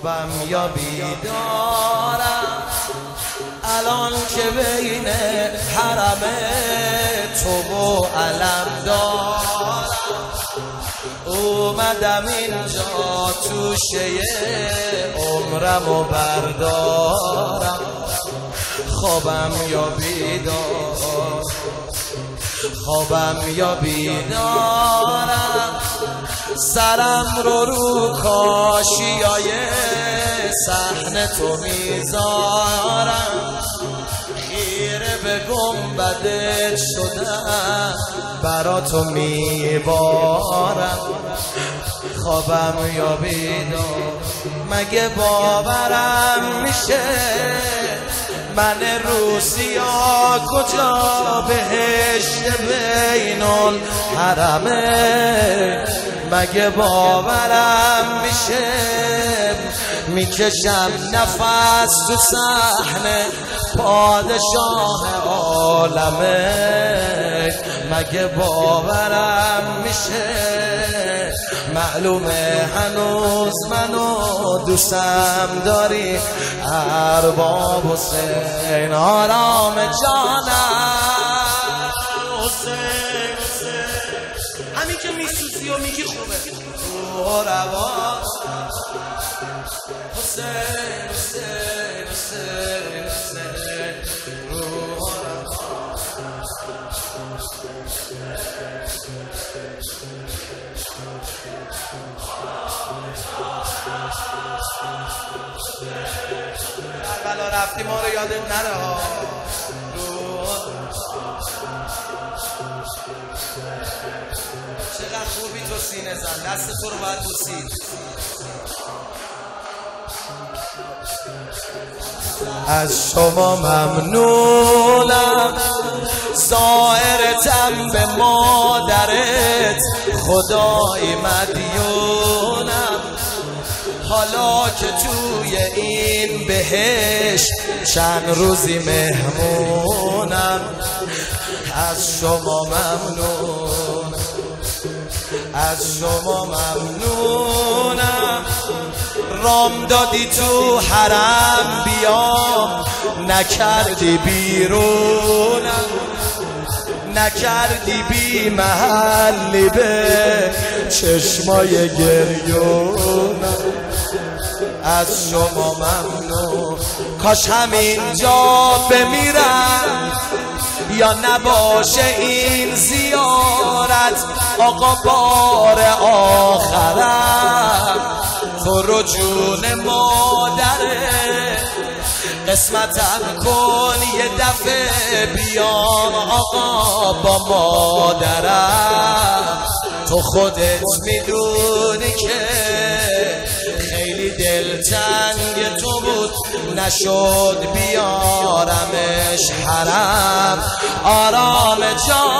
خوابم یا بیدارم؟ الان که بین حرم تو و علم دارم. اومدم اینجا توشه عمرم و بردارم. خوابم یا بیدار؟ خوابم یا بیدارم؟ سرم رو رو کاشیای صحنه تو می‌ذارم. خیره به گنبدت شدم برا تو میبارم. خوابم یا بیدار مگه باورم میشه؟ من روسیا کجا بهشت بین حرمه مگه باورم میشه؟ می‌کشم نفس تو صحنه پادشاه عالمه. مگه باورم میشه؟ معلومه هنوز منو دوستم داری. ارباب حسین آرام جانم. حسین همین که میسوزی و میگی خوبه. رو روا. حسین حسین حسین. حسین رو بلا رفتی ما رو یادت نره. چقدر خوبی تو سینه زن. دست تو رو باید بوسید از شما ممنونم. زائرتم به مادرت خدای مدیونم حالا که توی این بهش چند روزی مهمونم از شما ممنون از شما ممنونم. رام دادی تو حرم بیام نکردی بیرونم نکردی بی محلی به چشمای گریونم. از شما ممنون. کاش همینجا بمیرم. یا نباشه این زیارت آقا بار آخرم. تو رو جون مادره. قسمتم کن یه دفعه بیام آقا با مادرم. تو خودت می‌دونی که دلتنگ تو بود نشد بیارمش حرم. آرام جانم